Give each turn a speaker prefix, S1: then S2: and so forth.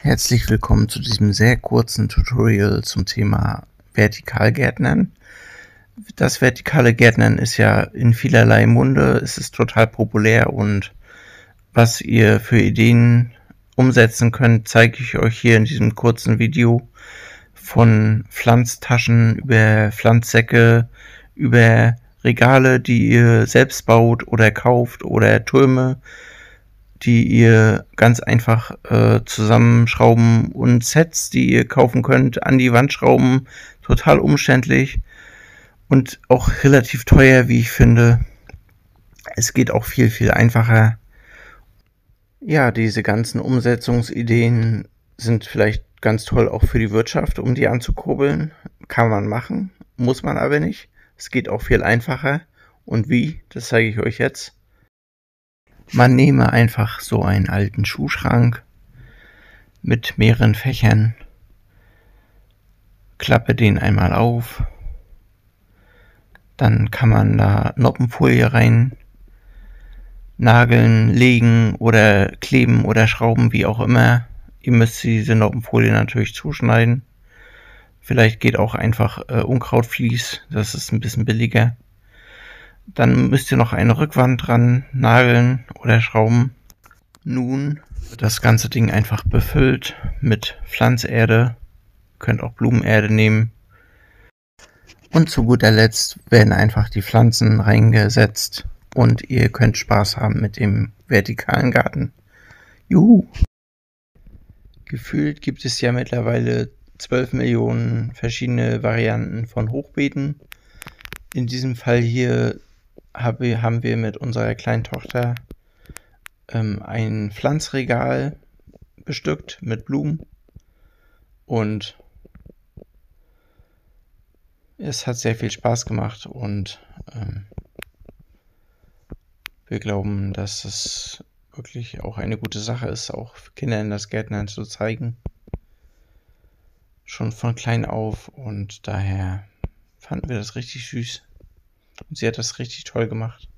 S1: Herzlich willkommen zu diesem sehr kurzen Tutorial zum Thema Vertikalgärtnern. Das vertikale Gärtnern ist ja in vielerlei Munde, es ist total populär und was ihr für Ideen umsetzen könnt, zeige ich euch hier in diesem kurzen Video von Pflanztaschen über Pflanzsäcke, über Regale, die ihr selbst baut oder kauft oder Türme, die ihr ganz einfach äh, zusammenschrauben und Sets, die ihr kaufen könnt, an die Wand schrauben. Total umständlich und auch relativ teuer, wie ich finde. Es geht auch viel, viel einfacher. Ja, diese ganzen Umsetzungsideen sind vielleicht ganz toll auch für die Wirtschaft, um die anzukurbeln. Kann man machen, muss man aber nicht. Es geht auch viel einfacher. Und wie, das zeige ich euch jetzt. Man nehme einfach so einen alten Schuhschrank mit mehreren Fächern, klappe den einmal auf, dann kann man da Noppenfolie rein nageln, legen oder kleben oder schrauben, wie auch immer. Ihr müsst diese Noppenfolie natürlich zuschneiden. Vielleicht geht auch einfach äh, Unkrautvlies, das ist ein bisschen billiger. Dann müsst ihr noch eine Rückwand dran nageln schrauben. Nun wird das ganze Ding einfach befüllt mit Pflanzerde. Ihr könnt auch Blumenerde nehmen. Und zu guter Letzt werden einfach die Pflanzen reingesetzt und ihr könnt Spaß haben mit dem vertikalen Garten. Juhu! Gefühlt gibt es ja mittlerweile 12 Millionen verschiedene Varianten von Hochbeeten. In diesem Fall hier habe, haben wir mit unserer kleinen Tochter ähm, ein Pflanzregal bestückt mit Blumen und es hat sehr viel Spaß gemacht und ähm, wir glauben, dass es wirklich auch eine gute Sache ist, auch Kindern das Gärtnern zu zeigen schon von klein auf und daher fanden wir das richtig süß. Und sie hat das richtig toll gemacht.